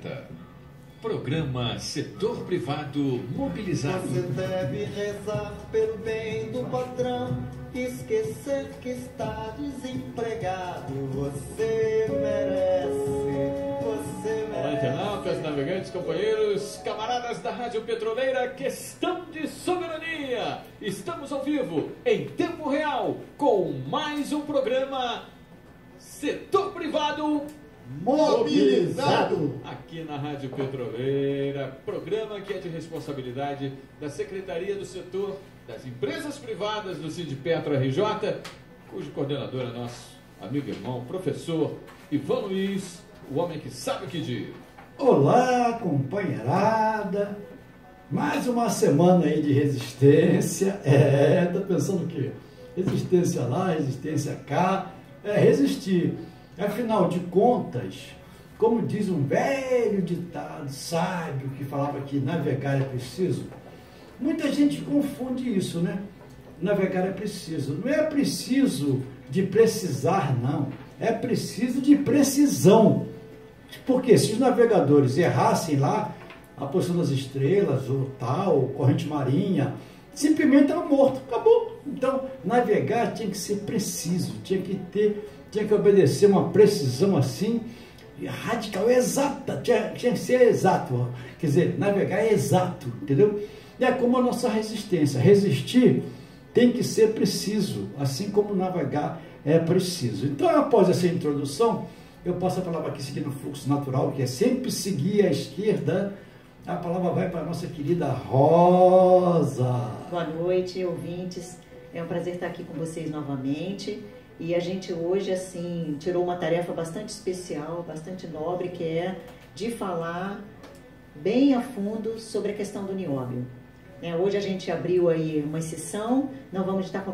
apresenta Programa Setor Privado Mobilizado. Você deve rezar pelo bem do patrão, esquecer que está desempregado. Você merece, você merece. Olá, internautas, navegantes, companheiros, camaradas da Rádio Petroleira, questão de soberania. Estamos ao vivo, em tempo real, com mais um programa Setor Privado Mobilizado. Aqui na Rádio Petroleira, programa que é de responsabilidade da Secretaria do Setor das Empresas Privadas do Sindipetro RJ, cujo coordenador é nosso amigo e irmão, professor Ivan Luiz, o homem que sabe o que diz. Olá, companheirada. Mais uma semana aí de resistência. É, tá pensando o quê? Resistência lá, resistência cá. É resistir. Afinal de contas, como diz um velho ditado sábio que falava que navegar é preciso, muita gente confunde isso, né? Navegar é preciso. Não é preciso de precisar, não. É preciso de precisão. Porque se os navegadores errassem lá, a posição das estrelas, ou tal, corrente marinha, simplesmente era morto, acabou. Então, navegar tinha que ser preciso, tinha que ter, tinha que obedecer uma precisão assim, radical, exata, tinha, tinha que ser exato. Quer dizer, navegar é exato, entendeu? E é como a nossa resistência. Resistir tem que ser preciso, assim como navegar é preciso. Então, após essa introdução, eu passo a palavra aqui seguindo o fluxo natural, que é sempre seguir à esquerda. A palavra vai para a nossa querida Rosa. Boa noite, ouvintes. É um prazer estar aqui com vocês novamente. E a gente hoje, assim, tirou uma tarefa bastante especial, bastante nobre, que é de falar bem a fundo sobre a questão do nióbio. É, hoje a gente abriu aí uma sessão, não vamos estar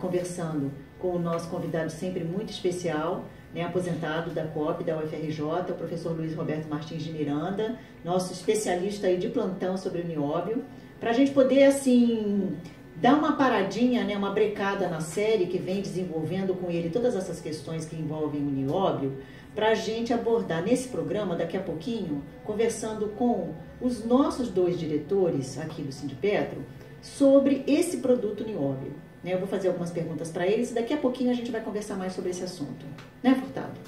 conversando com o nosso convidado sempre muito especial, né, aposentado da COP, da UFRJ, o professor Luiz Roberto Martins de Miranda, nosso especialista aí de plantão sobre o nióbio, para a gente poder, assim, dar uma paradinha, né, uma brecada na série que vem desenvolvendo com ele todas essas questões que envolvem o nióbio, para a gente abordar nesse programa, daqui a pouquinho, conversando com os nossos dois diretores aqui do Sindipetro, sobre esse produto nióbio. Né? Eu vou fazer algumas perguntas para eles e daqui a pouquinho a gente vai conversar mais sobre esse assunto. Né, Furtado?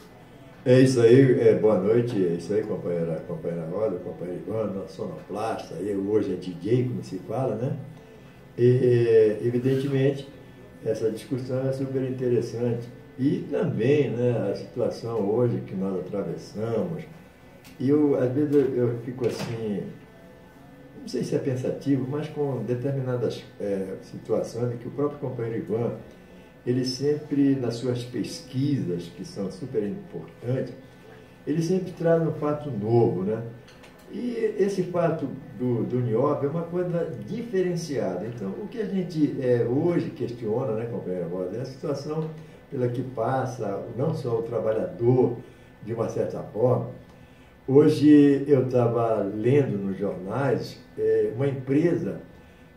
É isso aí, é, boa noite, é isso aí, companheira, companheira Roda, companheira Ivana, sonoplasta, eu hoje é DJ, como se fala, né? E, evidentemente, essa discussão é super interessante. E também né, a situação hoje que nós atravessamos. E eu, às vezes, eu, eu fico assim, não sei se é pensativo, mas com determinadas é, situações que o próprio companheiro Ivan, ele sempre, nas suas pesquisas, que são super importantes, ele sempre traz um fato novo, né? E esse fato do, do nióbio é uma coisa diferenciada. Então, o que a gente é, hoje questiona, né, companheiro Rosa, é a situação pela que passa não só o trabalhador, de uma certa forma. Hoje eu estava lendo nos jornais é, uma empresa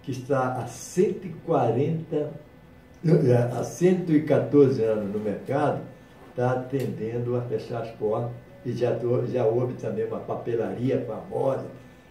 que está há 140, há 114 anos no mercado, está atendendo a fechar as portas e já, já houve também uma papelaria famosa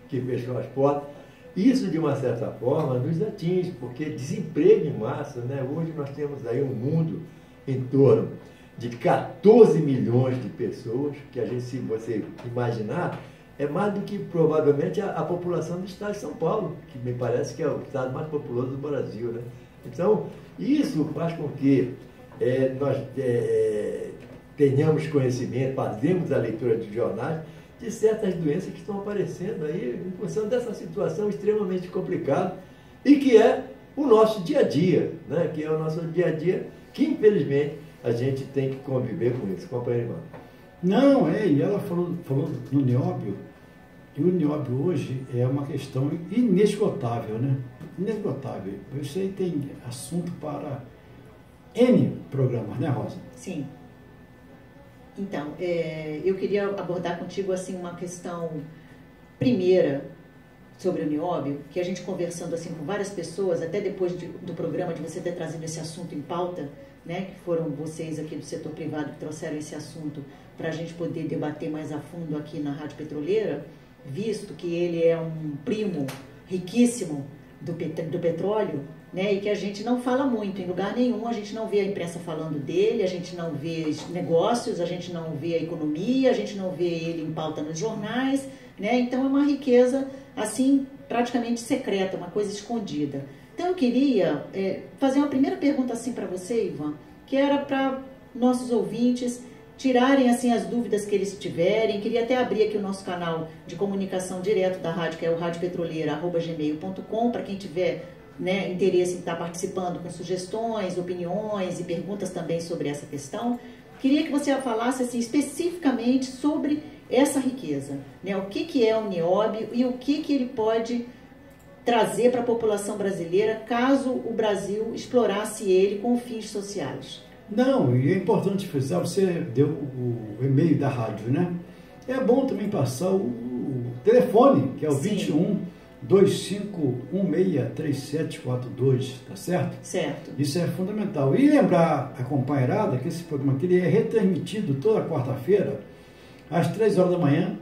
que fechou as portas. Isso, de uma certa forma, nos atinge, porque desemprego em massa, né? hoje nós temos aí um mundo em torno de 14 milhões de pessoas, que a gente, se você imaginar, é mais do que provavelmente a, a, população do estado de São Paulo, que me parece que é o estado mais populoso do Brasil. Né? Então, isso faz com que é, nós é, tenhamos conhecimento, fazemos a leitura de jornais de certas doenças que estão aparecendo aí em função dessa situação extremamente complicada e que é o nosso dia a dia, né? que é o nosso dia a dia, que infelizmente a gente tem que conviver com isso. Companheiro irmão. Não, é, e ela falou, falou no nióbio, e o nióbio hoje é uma questão inesgotável, né? Inesgotável. Isso aí tem assunto para N programas, né, Rosa? Sim. Então, é, eu queria abordar contigo assim uma questão primeira sobre o nióbio, que a gente conversando assim com várias pessoas, até depois de, do programa de você ter trazido esse assunto em pauta, né, que foram vocês aqui do setor privado que trouxeram esse assunto para a gente poder debater mais a fundo aqui na Rádio Petroleira, visto que ele é um primo riquíssimo do, pet do petróleo, né, e que a gente não fala muito em lugar nenhum, a gente não vê a imprensa falando dele, a gente não vê negócios, a gente não vê a economia, a gente não vê ele em pauta nos jornais, né, então é uma riqueza assim praticamente secreta, uma coisa escondida. Então eu queria é, fazer uma primeira pergunta assim para você, Ivan, que era para nossos ouvintes tirarem assim as dúvidas que eles tiverem. Queria até abrir aqui o nosso canal de comunicação direto da rádio, que é o radiopetroleira@gmail.com, para quem tiver né, interesse em estar participando com sugestões, opiniões e perguntas também sobre essa questão. Queria que você falasse assim, especificamente sobre essa riqueza, né? O que, que é o nióbio e o que, que ele pode trazer para a população brasileira caso o Brasil explorasse ele com fins sociais. Não, e é importante frisar, você deu o e-mail da rádio, né? É bom também passar o telefone, que é o Sim. 21 25163742, tá certo? Certo. Isso é fundamental. E lembrar a companheirada que esse programa aqui é retransmitido toda quarta-feira, às 3 horas da manhã,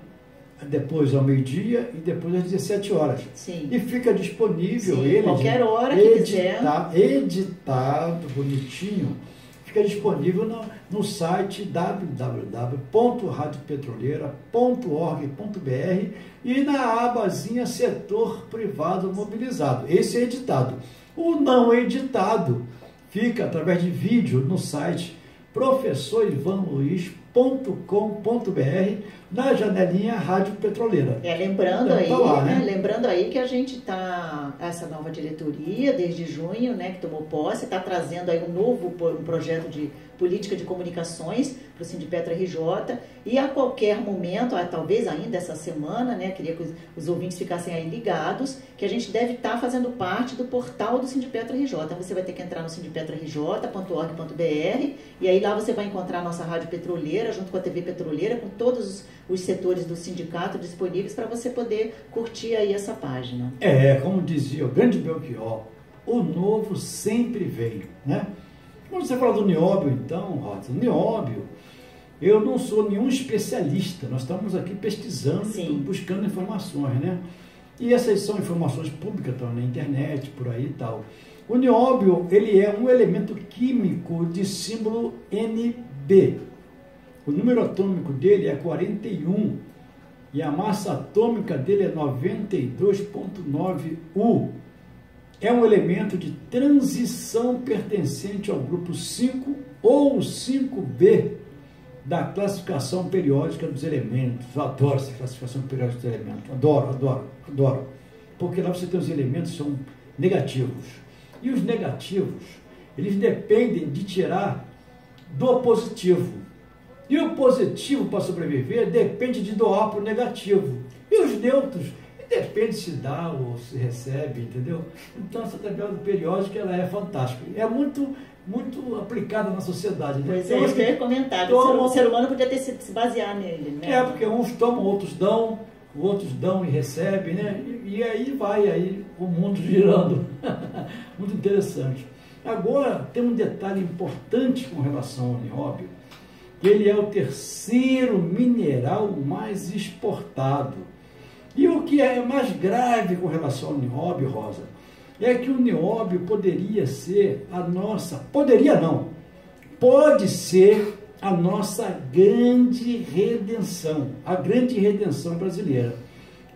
depois ao meio-dia e depois às 17 horas. Sim. E fica disponível Sim, ele. Qualquer hora que edita, quiser. Editado, bonitinho fica disponível no, no site www.radiopetroleira.org.br e na abazinha setor privado mobilizado. Esse é editado. O não editado fica através de vídeo no site professorivanluiz.com.br na janelinha Rádio Petroleira. É, lembrando então, aí, tá lá, né? né? lembrando aí que a gente está, essa nova diretoria, desde junho, né, que tomou posse, está trazendo aí um novo um projeto de política de comunicações para o Sindipetra RJ e a qualquer momento, talvez ainda essa semana, né, queria que os, os, ouvintes ficassem aí ligados, que a gente deve estar tá fazendo parte do portal do Sindipetra RJ. Você vai ter que entrar no sindipetrarj.org.br e aí lá você vai encontrar a nossa rádio petroleira junto com a TV Petroleira, com todos os, setores do sindicato disponíveis para você poder curtir aí essa página. É, como dizia o grande Belchior, o novo sempre vem, né? Quando você fala do nióbio, então, Rosa, nióbio, eu não sou nenhum especialista, nós estamos aqui pesquisando, buscando informações, né? E essas são informações públicas, estão na internet, por aí e tal. O nióbio, ele é um elemento químico de símbolo NB. O número atômico dele é 41 e a massa atômica dele é 92.9 U é um elemento de transição pertencente ao grupo 5 ou 5B da classificação periódica dos elementos. Eu adoro essa classificação periódica dos elementos. Adoro, adoro, adoro. Porque lá você tem os elementos que são negativos. E os negativos, eles dependem de tirar do positivo. E o positivo, para sobreviver, depende de doar para o negativo. E os neutros Depende se dá ou se recebe, entendeu? Então essa tabela periódica ela é fantástica. É muito muito aplicada na sociedade. Né? Pois é, isso que eu ia comentar. Tomam, o ser humano podia ter se, se basear nele. Né? É, porque uns tomam, outros dão, outros dão e recebem, né? E, e aí vai aí o mundo girando. muito interessante. Agora, tem um detalhe importante com relação ao nióbio. Ele é o terceiro mineral mais exportado. E o que é mais grave com relação ao nióbio, Rosa, é que o nióbio poderia ser a nossa, poderia não, pode ser a nossa grande redenção, a grande redenção brasileira.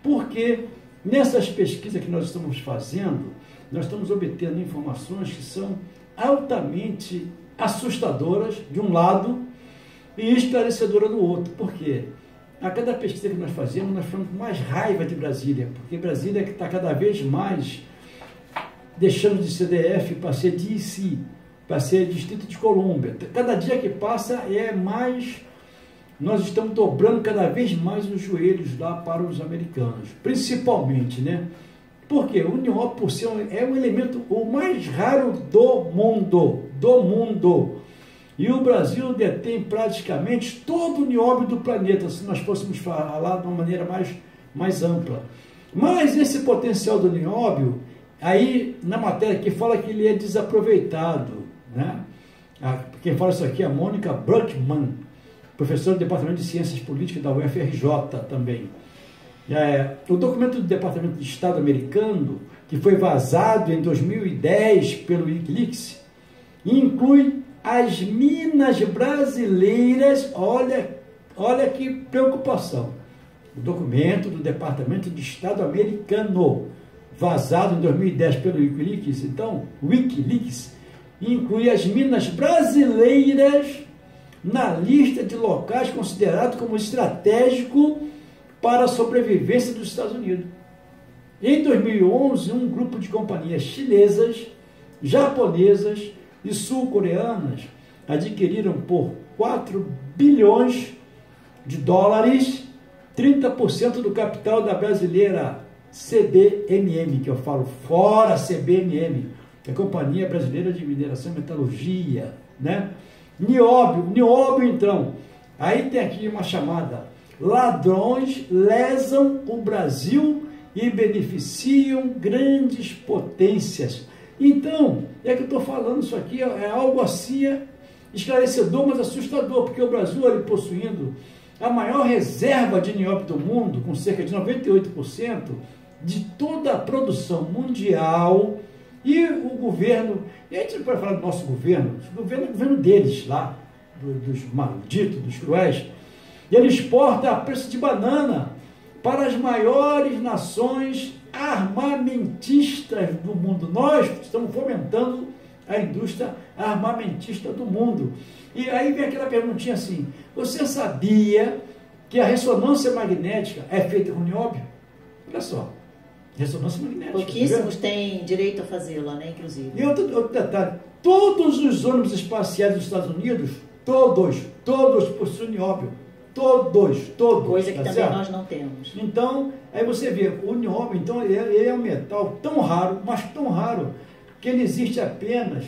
Porque nessas pesquisas que nós estamos fazendo, nós estamos obtendo informações que são altamente assustadoras de um lado e esclarecedoras do outro. Por quê? A cada pesquisa que nós fazemos, nós ficamos com mais raiva de Brasília, porque Brasília é está cada vez mais deixando de ser DF para ser DC, para ser Distrito de Colômbia. Cada dia que passa é mais. Nós estamos dobrando cada vez mais os joelhos lá para os americanos, principalmente, né? Porque o União, por ser é o elemento o mais raro do mundo, do mundo. E o Brasil detém praticamente todo o nióbio do planeta, se nós fôssemos falar de uma maneira mais, mais ampla. Mas esse potencial do nióbio, aí na matéria que fala que ele é desaproveitado, né? Quem fala isso aqui é a Mônica Bruckmann, professora do Departamento de Ciências Políticas da UFRJ também. É, o documento do Departamento de Estado americano, que foi vazado em 2010 pelo Wikileaks, inclui as minas brasileiras. Olha, olha que preocupação. O documento do Departamento de Estado americano, vazado em 2010 pelo Wikileaks, então, Wikileaks, inclui as minas brasileiras na lista de locais considerados como estratégico para a sobrevivência dos Estados Unidos. Em 2011, um grupo de companhias chinesas, japonesas e sul-coreanas adquiriram por 4 bilhões de dólares 30% do capital da brasileira CBMM, que eu falo fora CBMM, que é a Companhia Brasileira de Mineração e Metalurgia, né? Nióbio, nióbio então. Aí tem aqui uma chamada: ladrões lesam o Brasil e beneficiam grandes potências. Então, é que eu estou falando isso aqui, é algo assim esclarecedor, mas assustador, porque o Brasil, ali possuindo a maior reserva de nióbio do mundo, com cerca de 98% de toda a produção mundial, e o governo, e a gente não pode falar do nosso governo, o governo é o governo deles lá, dos malditos, dos cruéis, e ele exporta a preço de banana para as maiores nações armamentistas do mundo. Nós estamos fomentando a indústria armamentista do mundo. E aí vem aquela perguntinha assim: você sabia que a ressonância magnética é feita com nióbio? Olha só. Ressonância magnética. Pouquíssimos tá têm direito a fazê-la, né, inclusive. E outro, outro detalhe: todos os ônibus espaciais dos Estados Unidos, todos, todos possuem nióbio. Todos, todos. Coisa que tá também certo? nós não temos. Então, aí você vê, o nióbio, então, ele é um metal tão raro, mas tão raro, que ele existe apenas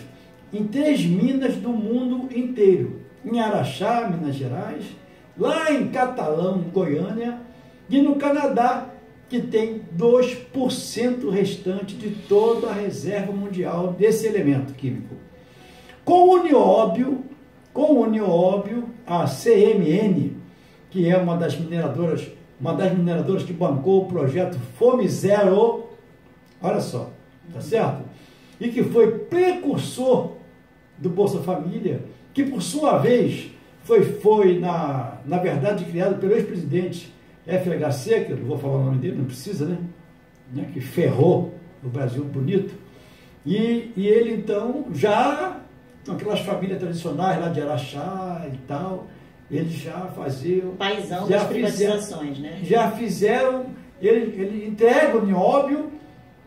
em três minas do mundo inteiro. Em Araxá, Minas Gerais, lá em Catalão, Goiânia, e no Canadá, que tem 2% restante de toda a reserva mundial desse elemento químico. Com o nióbio, com o nióbio, a CMN, que é uma das mineradoras, uma das mineradoras que bancou o projeto Fome Zero, olha só, tá certo? E que foi precursor do Bolsa Família, que por sua vez foi, foi na, na verdade, criado pelo ex-presidente FHC, que eu não vou falar o nome dele, não precisa, né? né? Que ferrou o Brasil bonito. E, e ele então já, com aquelas famílias tradicionais lá de Araxá e tal, eles já faziam. Paisão já das privatizações, fizeram, né? Já fizeram, ele, ele entrega o nióbio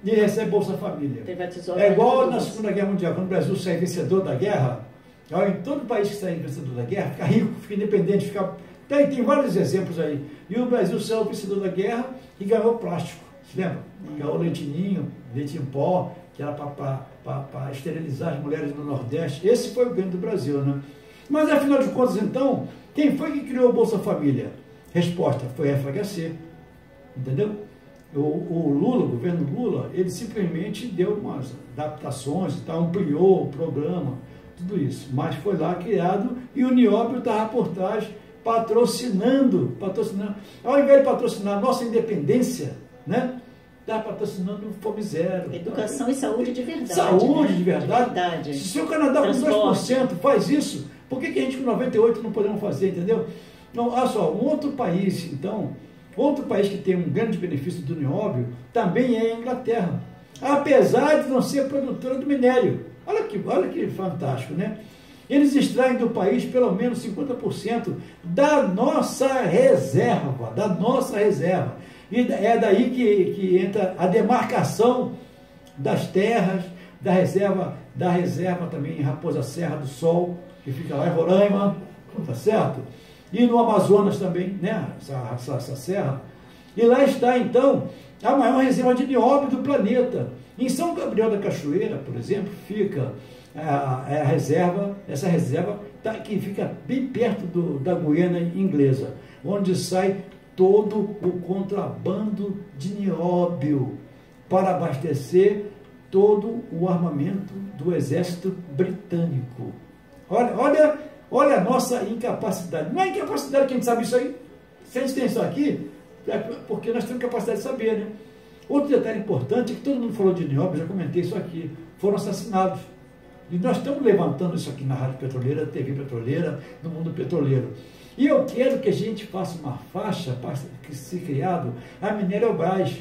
e recebe Bolsa Família. Privatizou é igual na Segunda Guerra Mundial, quando o Brasil sai vencedor da guerra, em todo país que sai vencedor da guerra, fica rico, fica independente, fica. Tem, tem vários exemplos aí. E o Brasil saiu vencedor da guerra e ganhou plástico. Você lembra? Ganhou leitinho, leite em pó, que era para esterilizar as mulheres do Nordeste. Esse foi o ganho do Brasil, né? Mas afinal de contas, então, quem foi que criou o Bolsa Família? Resposta, foi a FHC. Entendeu? O, o, Lula, o governo Lula, ele simplesmente deu umas adaptações, tá, ampliou o programa, tudo isso. Mas foi lá criado e o Nióbio estava por trás patrocinando, patrocinando. Ao invés de patrocinar a nossa independência, né? Está patrocinando o Fome Zero. Educação tá? e saúde de verdade. Saúde né? de, verdade. de verdade. Se o Canadá com 2% faz isso, por que, que a gente com 98% não podemos fazer, entendeu? Não, olha só, um outro país, então, outro país que tem um grande benefício do nióbio também é a Inglaterra. Apesar de não ser produtora do minério. Olha que, olha que fantástico, né? Eles extraem do país pelo menos 50% da nossa reserva, da nossa reserva. E é daí que, que entra a demarcação das terras, da reserva, da reserva também em Raposa Serra do Sol, que fica lá em Roraima, tá certo? E no Amazonas também, né? Essa, essa, essa serra. E lá está, então, a maior reserva de nióbio do planeta. Em São Gabriel da Cachoeira, por exemplo, fica a, a reserva, essa reserva tá, que fica bem perto do, da Guiana inglesa, onde sai todo o contrabando de nióbio para abastecer todo o armamento do exército britânico. Olha, olha, olha a nossa incapacidade. Não é incapacidade que a gente sabe isso aí. Se a gente tem isso aqui, é porque nós temos capacidade de saber, né? Outro detalhe importante é que todo mundo falou de nióbio, já comentei isso aqui, foram assassinados. E nós estamos levantando isso aqui na Rádio Petroleira, TV Petroleira, no mundo petroleiro. E eu quero que a gente faça uma faixa que se criado a Minerobras.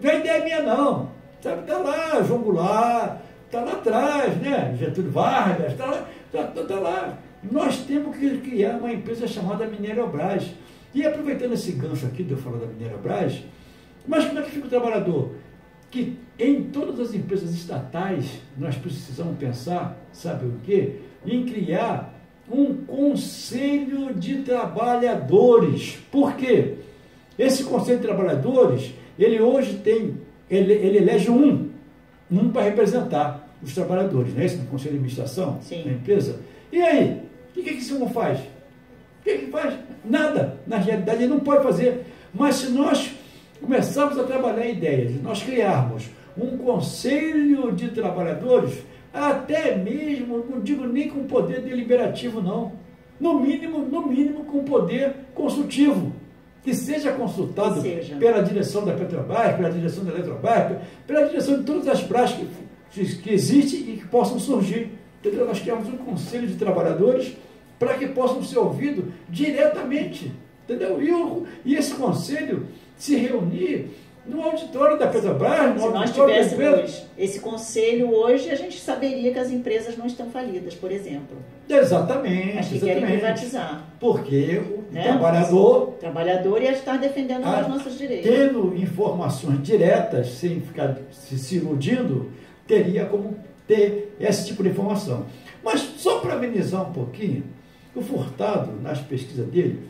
Não é ideia minha, não. Sabe, está lá, João Goulart, está lá atrás, né? Getúlio Vargas, está lá, tá, tá, tá lá. Nós temos que criar uma empresa chamada Minerobras. E aproveitando esse gancho aqui de eu falar da Minerobras, mas como é que fica o trabalhador? Que em todas as empresas estatais nós precisamos pensar, sabe o quê? Em criar um conselho de trabalhadores. Por quê? Esse conselho de trabalhadores, ele hoje tem, ele, ele elege um, um para representar os trabalhadores, não é isso? No conselho de administração Sim. da empresa. E aí? O que, que esse um faz? O que, que faz? Nada. Na realidade, ele não pode fazer. Mas se nós começarmos a trabalhar a ideia de nós criarmos um conselho de trabalhadores, até mesmo, não digo nem com poder deliberativo, não. No mínimo, no mínimo, com poder consultivo. Que seja consultado Que seja. pela direção da Petrobras, pela direção da Eletrobras, pela direção de todas as práticas que, existem e que possam surgir. Entendeu? Nós criamos um conselho de trabalhadores para que possam ser ouvidos diretamente. Entendeu? E, o- e esse conselho se reunir no auditório da Petrobras, no Se nós auditório da empresa. tivéssemos esse conselho hoje, a gente saberia que as empresas não estão falidas, por exemplo. Exatamente, Mas que querem exatamente. privatizar. Porque o Né? trabalhador, O trabalhador ia estar defendendo Ah, os nossos direitos. tendo informações diretas, sem ficar se, se iludindo, teria como ter esse tipo de informação. Mas só para amenizar um pouquinho, o Furtado, nas pesquisas dele,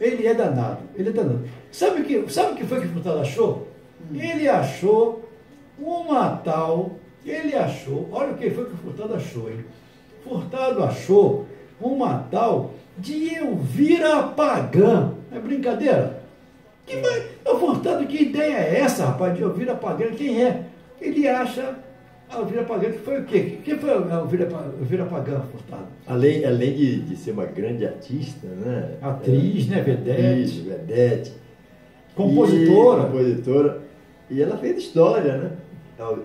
ele é danado. Ele é danado. Sabe o que, sabe o que foi que o Furtado achou? Ele achou uma tal, ele achou, olha o que foi que o Furtado achou, hein? Furtado achou uma tal de Elvira Pagã. É brincadeira? Que vai, o Furtado, que ideia é essa, rapaz, de Elvira Pagã? Quem é? Ele acha a Elvira Pagã, que foi o quê? Quem foi a Elvira, Pa- Elvira Pagã, Furtado? Além, além de, de ser uma grande artista, né? Atriz, né, vedete. Atriz, vedete. Compositora. E, compositora. E ela fez história, né?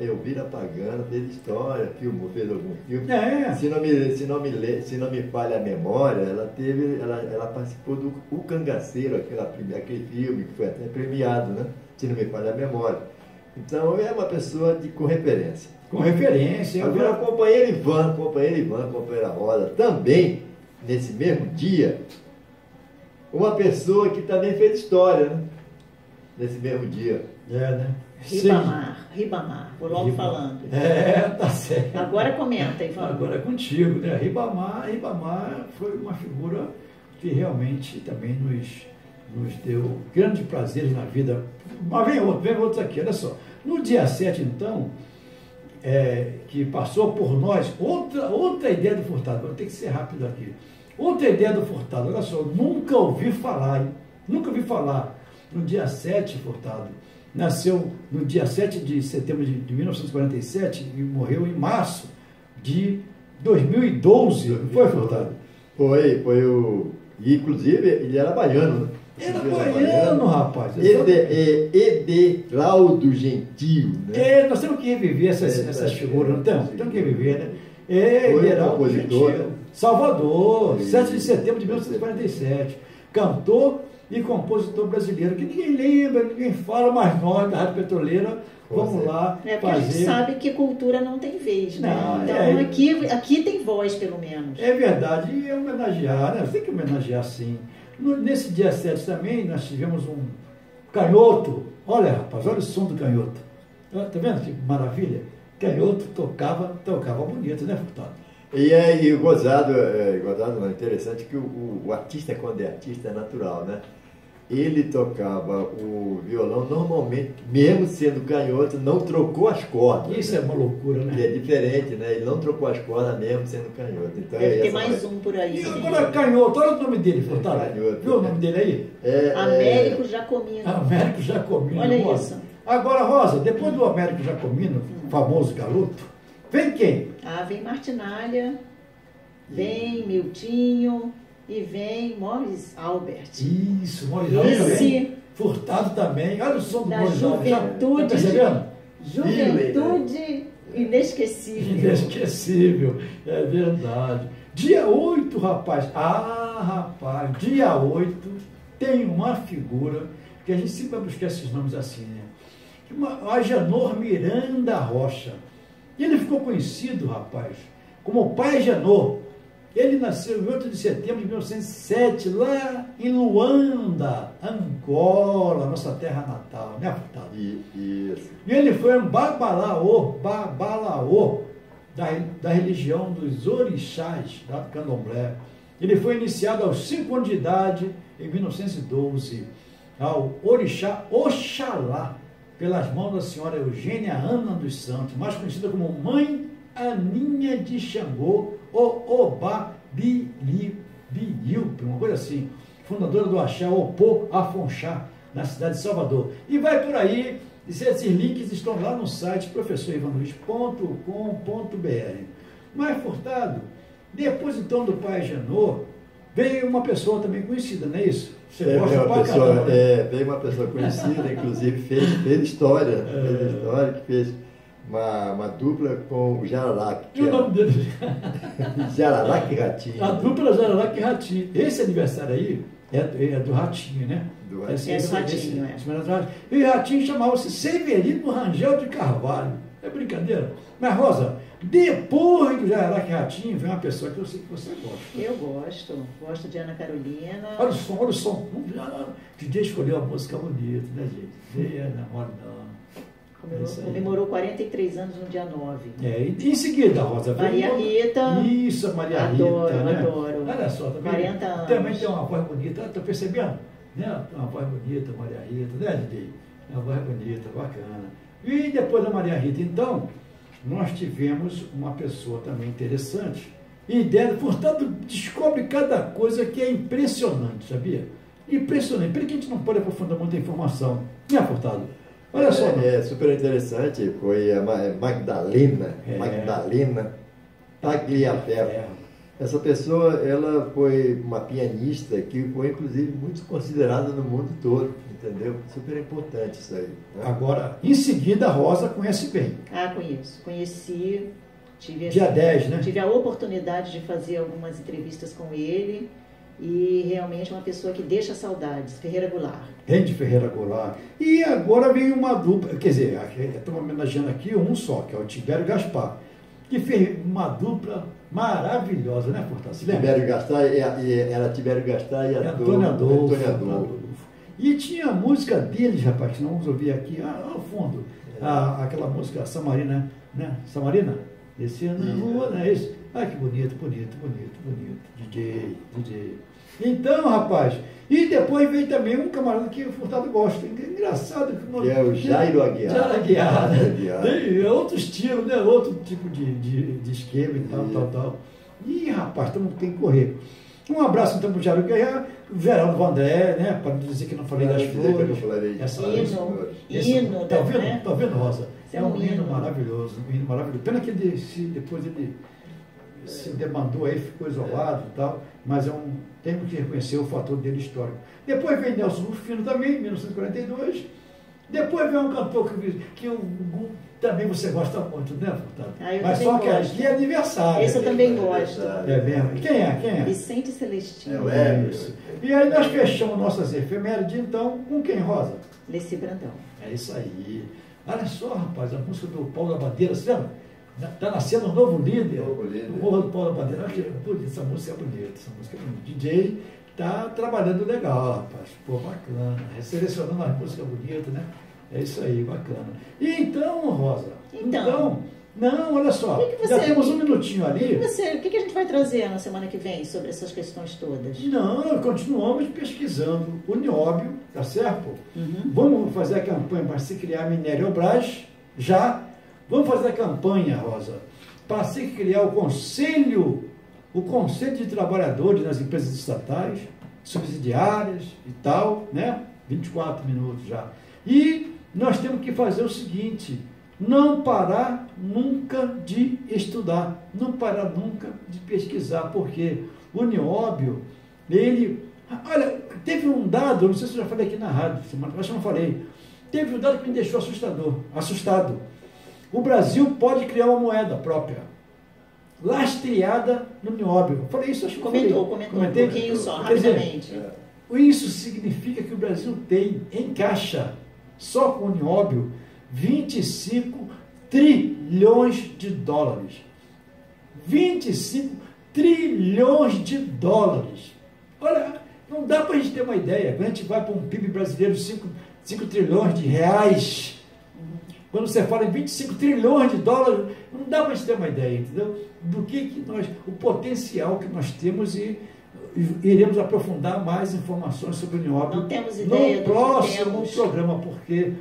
Elvira Pagano fez história, filmou, fez algum filme. É. Se não me, se não me, se não me falha a memória, ela teve, ela, ela participou do O Cangaceiro, aquela, aquele filme que foi até premiado, né? Se não me falha a memória. Então é uma pessoa de, com referência. Com referência. Agora, a companheira Ivan, companheira Ivan, companheira Rosa, também, nesse mesmo dia, uma pessoa que também fez história, né? Nesse mesmo dia. É, né? Ribamar, Ribamar, vou logo Ribamar. falando. É, tá certo. Agora comenta, Ivan. Agora é contigo, né? Ribamar, Ribamar foi uma figura que realmente também nos, nos deu grandes prazeres na vida. Mas vem outro, vem outros aqui, olha só. No dia 7, então, é, que passou por nós, outra, outra ideia do Furtado, vou ter que ser rápido aqui. Outra ideia do Furtado, olha só, nunca ouvi falar, hein? Nunca ouvi falar. No dia 7, Furtado, nasceu no dia 7 de setembro de, de 1947 e morreu em março de 2012. Não foi, Furtado? Foi, foi o. E, inclusive, ele era baiano, né? Era baiano, rapaz. Ede, Edelaudo Gentil, né? É, nós temos que reviver essas, É, essas é, figuras, não temos? Temos que reviver, né? É, Foi Geraldo Gentil. Salvador, Sim. 7 de setembro de 1947. Cantor e compositor brasileiro, que ninguém lembra, ninguém fala, mas nós, da Rádio Petroleira, vamos certeza. lá É porque a gente fazer. sabe que cultura não tem vez, né? Não, então é. aqui, aqui tem voz, pelo menos. É verdade, e homenagear, né? Tem que homenagear sim. No- nesse dia 7 também nós tivemos um canhoto. Olha, rapaz, olha o som do canhoto. Tá vendo que maravilha? Canhoto tocava, tocava bonito, né, Furtado? E é e o gozado, é, gozado não, interessante que o, o- o artista, quando é artista, é natural, né? Ele tocava o violão normalmente, mesmo sendo canhoto, não trocou as cordas. Isso é uma loucura, Que é né? diferente, né? Ele não trocou as cordas mesmo sendo canhoto. Então, Deve ter essa mais um por aí. E agora canhoto, olha o nome dele, Furtado. Canhoto. Viu o nome dele aí? É, é, Américo Jacomino. Américo Jacomino. Olha Rosa. isso. Agora, Rosa, depois do Américo Jacomino, famoso garoto, vem quem? Ah, vem Martinalha, vem Miltinho e vem Morris Albert. Isso, também. Esse Furtado também. Olha o som do da Morizal. Já, tá juventude, percebendo? juventude inesquecível. Inesquecível, é verdade. Dia 8, rapaz. Ah, rapaz, dia 8 tem uma figura, que a gente sempre vai buscar esses nomes assim, né? Uma, Agenor Miranda Rocha. E ele ficou conhecido, rapaz, como Pai Genor. Ele nasceu em 8 de setembro de 1907, lá em Luanda, Angola, nossa terra natal, né, Furtado? Isso. E ele foi um babalaô, babalaô da, da religião dos orixás, da candomblé. Ele foi iniciado aos 5 anos de idade, em 1912, ao orixá Oxalá, pelas mãos da senhora Eugênia Ana dos Santos, mais conhecida como Mãe Aninha de Xangô, Bili- Bililpe, uma coisa assim, fundadora do Axé Opô Afonchá, na cidade de Salvador. E vai por aí, e esses links estão lá no site professorivanluiz.com.br. Mas, Furtado, depois então do pai Janô, veio uma pessoa também conhecida, não é isso? Você É, gosta uma pessoa, caramba, é, veio uma pessoa conhecida, inclusive fez, fez história, É. fez história, que fez uma, uma dupla com o Jaralac, E o nome dele? é Jaralac Ratinho. A dupla Jaralac e Ratinho. Esse aniversário aí é, é do Ratinho, né? Do Esse- É do Ratinho, esse- é. Ratinho. E o Ratinho chamava-se Severino Rangel de Carvalho. É brincadeira. Mas, Rosa, depois do Jaralac e Ratinho, vem uma pessoa que eu sei que você gosta. Eu gosto. Gosto de Ana Carolina. Olha o som, olha o som. O DJ escolheu a música bonita, né, gente? Veia, namora não. Comemorou, Isso aí. comemorou 43 anos no dia 9. É, e em seguida, Rosa, Maria Rita. Isso, a Maria Adoro, Rita. né? adoro. Olha só, também, 40 anos. também tem uma voz bonita, estou percebendo? Né? Uma voz bonita, Maria Rita, né? É Uma voz bonita, bacana. E depois da Maria Rita, então, nós tivemos uma pessoa também interessante. E dela, portanto, descobre cada coisa que é impressionante, sabia? Impressionante. Pelo que a gente não pode aprofundar muita informação. Né, Furtado? Olha só. É, é super interessante, foi a Ma- Magdalena, É. Magdalena Tagliaferro. É. Essa pessoa, ela foi uma pianista que foi, inclusive, muito considerada no mundo todo, entendeu? Super importante isso aí. né? Agora, em seguida, a Rosa conhece bem. Ah, conheço. Conheci. Tive, Dia 10, né? tive a oportunidade de fazer algumas entrevistas com ele. E realmente uma pessoa que deixa saudades. Ferreira Goulart. Rende Ferreira Goulart. E agora vem uma dupla, quer dizer, estamos homenageando aqui um só, que é o Tibério Gaspar, que fez uma dupla maravilhosa, né, Furtado? Tibério Gastar, e, e, era Tibério Gastar e É Adolfo, Antônio Adolfo. Antônio Adolfo. E tinha a música deles, rapaz, que nós vamos ouvir aqui ah, ao fundo. A- aquela música Samarina, né? Samarina? Esse ano rua, não é isso? Ah, que bonito, bonito, bonito, bonito. DJ, DJ. Então, rapaz, e depois veio também um camarada que o Furtado gosta. Engraçado. Que é o Jairo Aguiar. Jairo Aguiar. Jairo Aguiar. Tem outro estilo, né? Outro tipo de, de, de esquema e tal, tal, tal. E, rapaz, tamo, tem que correr. Um abraço então pro Jairo Aguiar, o Geraldo Vandré, né? Para não dizer que não falei Para das dizer que eu não flores. falarei de Essa- flores. Hino. esse- Hino, tá vendo? né? Tá vendo, Rosa? É é um um hino hino. maravilhoso, um hino maravilhoso. Pena que ele se, depois ele se demandou aí, ficou isolado e tal, mas é um, temos que reconhecer o fator dele histórico. Depois vem Nelson Rufino também, em 1942. Depois vem um cantor que, que o- também você gosta muito, né, Furtado? Ah, eu Mas só que gosto. aqui é aniversário. Esse eu também gosto. É mesmo? Quem é? Quem é? Vicente Celestino. É o Hélio. Isso. E aí nós fechamos nossas efemérides, então, com quem, Rosa? Leci Brandão. É isso aí. Olha só, rapaz, a música do Paulo da Bandeira, você lembra? Está nascendo um novo líder. Novo líder. O Morro do Paulo da Bandeira. Olha que bonito, essa música é bonita, essa música é bonita. DJ está trabalhando legal, rapaz. Pô, bacana. Selecionando as músicas bonitas, né? É isso aí, bacana. E então, Rosa? Então. não, olha só. Que que já você- temos um minutinho O que ali. você- o que que a gente vai trazer na semana que vem sobre essas questões todas? Não, continuamos pesquisando o nióbio, tá certo? Uhum. Vamos fazer a campanha para se criar Mineriobras, já. Vamos fazer a campanha, Rosa, para se criar o conselho, o conselho de trabalhadores nas empresas estatais, subsidiárias e tal, né? 24 minutos já. E nós temos que fazer o seguinte, não parar nunca de estudar, não parar nunca de pesquisar, porque o nióbio, ele. Olha, teve um dado, não sei se eu já falei aqui na rádio, semana acho que não falei. Teve um dado que me deixou assustador, assustado. O Brasil pode criar uma moeda própria, lastreada no nióbio. Falei isso, acho que Comentou, falei. comentou Comentei? um pouquinho só, Quer dizer, rapidamente. isso significa que o Brasil tem em caixa, só com o nióbio, 25 trilhões de dólares. 25 trilhões de dólares. Olha, não dá para a gente ter uma ideia. Quando a gente vai para um PIB brasileiro de 5, 5 trilhões de reais, quando você fala em 25 trilhões de dólares, não dá para a gente ter uma ideia, entendeu? Do que, que nós, o potencial que nós temos e e iremos aprofundar mais informações sobre o nióbio Não temos ideia no próximo temos. programa, porque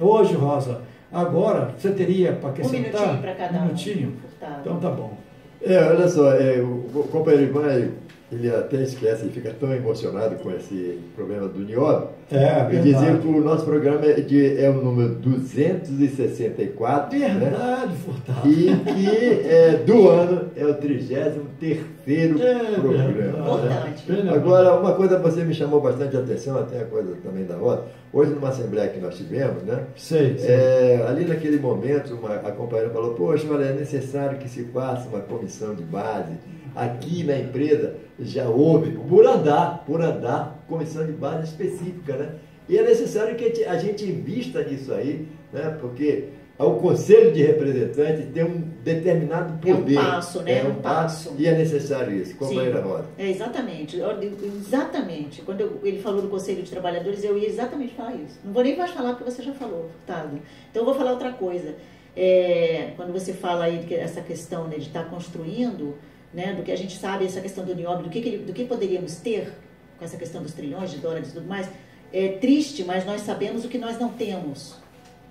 hoje, Rosa, agora você teria para Um acrescentar minutinho para cada um um. minutinho? Então tá bom. É, olha só, é, o, o companheiro Ivan, ele, até esquece, ele fica tão emocionado com esse problema do nióbio. É, E dizer que o nosso programa é, de, é o número 264, né? Verdade, Furtado. E que é, do ano é o 33 É, programa. verdade. Importante. Bem Agora, uma coisa que você me chamou bastante atenção, até a coisa também da roda. Hoje, numa assembleia que nós tivemos, né? Sei, sei. É, ali naquele momento, uma, a companheira falou: Poxa, olha, é necessário que se faça uma comissão de base. Aqui na empresa já houve, por andar, por andar, comissão de base específica, né? E é necessário que a gente- invista nisso aí, né? Porque o conselho de representantes tem um determinado É um poder. passo, né? É um passo. E é necessário isso, companheira. Rosa. É, exatamente. Exatamente. Quando eu- ele falou do Conselho de Trabalhadores, eu ia exatamente falar isso. Não vou nem mais falar porque você já falou, Furtado. Então eu vou falar outra coisa. É, quando você fala aí que essa questão né, de estar construindo, né, do que a gente sabe, essa questão do nióbio, do que, que ele- do que poderíamos ter com essa questão dos trilhões de dólares e tudo mais, é triste, mas nós sabemos o que nós não temos.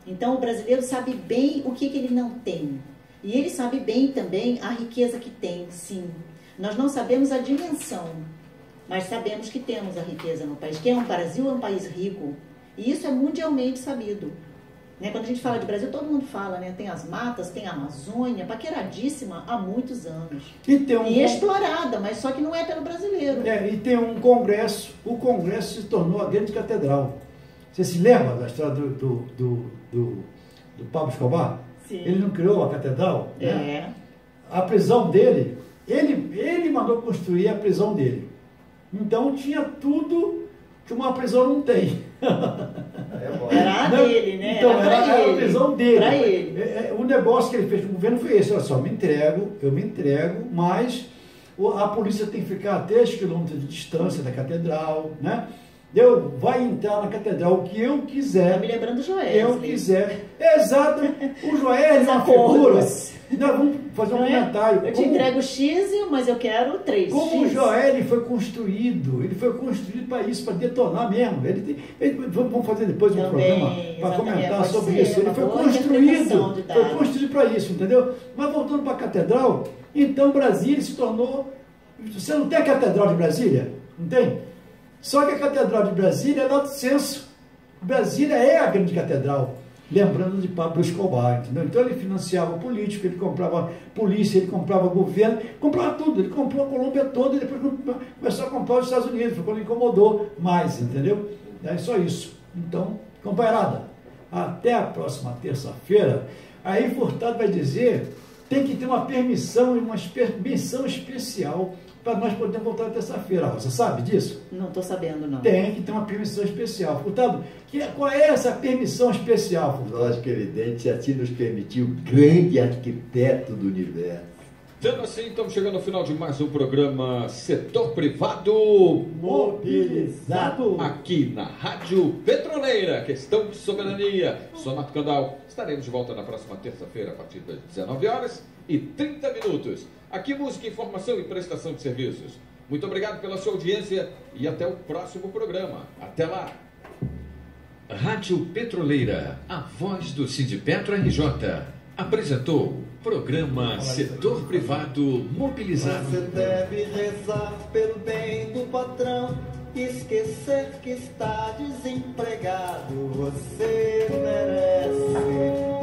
Então o brasileiro sabe bem o que, que ele não tem. E ele sabe bem também a riqueza que tem, sim. Nós não sabemos a dimensão, mas sabemos que temos a riqueza no país, que é um Brasil é um país rico. E isso é mundialmente sabido. Né? Quando a gente fala de Brasil, todo mundo fala, né? Tem as matas, tem a Amazônia, paqueradíssima há muitos anos. E tem um E explorada, mas só que não é pelo brasileiro. É, e tem um congresso. O congresso se tornou a grande catedral. Você se lembra da história do, do, do, do, do Pablo Escobar? Sim. Ele não criou a catedral? né? É. A prisão dele, ele, ele mandou construir a prisão dele. Então tinha tudo que uma prisão não tem. É. Era a dele, né? Então, era, era, pra era ele. a prisão dele. Pra ele. É, é, O negócio que ele fez com o governo foi esse: olha só, me entrego, eu me entrego, mas a polícia tem que ficar a 3 quilômetros de distância da catedral, né? Eu vai entrar na catedral o que eu Tá quiser. me lembrando do Joel. Eu quiser. Exato. O Joel é uma figura. Nós vamos fazer um é? comentário. Eu te Como- entrego X, mas eu quero 3. como o Joel foi construído, ele foi construído para isso, para detonar mesmo. Ele tem- ele- vamos fazer depois um Também, programa para comentar sobre ser, isso. Ele foi construído, foi construído para isso, entendeu? Mas voltando para a catedral, então Brasília se tornou. Você não tem a catedral de Brasília? Não tem? Só que a catedral de Brasília é lato senso. Brasília é a grande catedral. Lembrando de Pablo Escobar, entendeu? Então ele financiava o político, ele comprava polícia, ele comprava governo, comprava tudo. Ele comprou a Colômbia toda e depois começou a comprar os Estados Unidos, foi quando incomodou mais, entendeu? É só isso. Então, companheirada, até a próxima terça-feira. Aí Furtado vai dizer, tem que ter uma permissão e uma permissão especial para nós podermos voltar terça-feira. Você sabe disso? Não estou sabendo, não. Tem que ter uma permissão especial. Furtado, que, qual é essa permissão especial, Furtado? Lógico, evidente, se assim nos permitiu o grande arquiteto do universo. Sendo assim, estamos chegando ao final de mais um programa Setor Privado Mobilizado. aqui na Rádio Petroleira, questão de soberania. Sonato Candal. Estaremos de volta na próxima terça-feira, a partir das 19 horas e 30 minutos. Aqui, música, informação e prestação de serviços. Muito obrigado pela sua audiência e até o próximo programa. Até lá! Rádio Petroleira, a voz do Sindipetro RJ, apresentou programa Setor Privado Mobilizado. Você deve rezar pelo bem do patrão, esquecer que está desempregado. Você merece,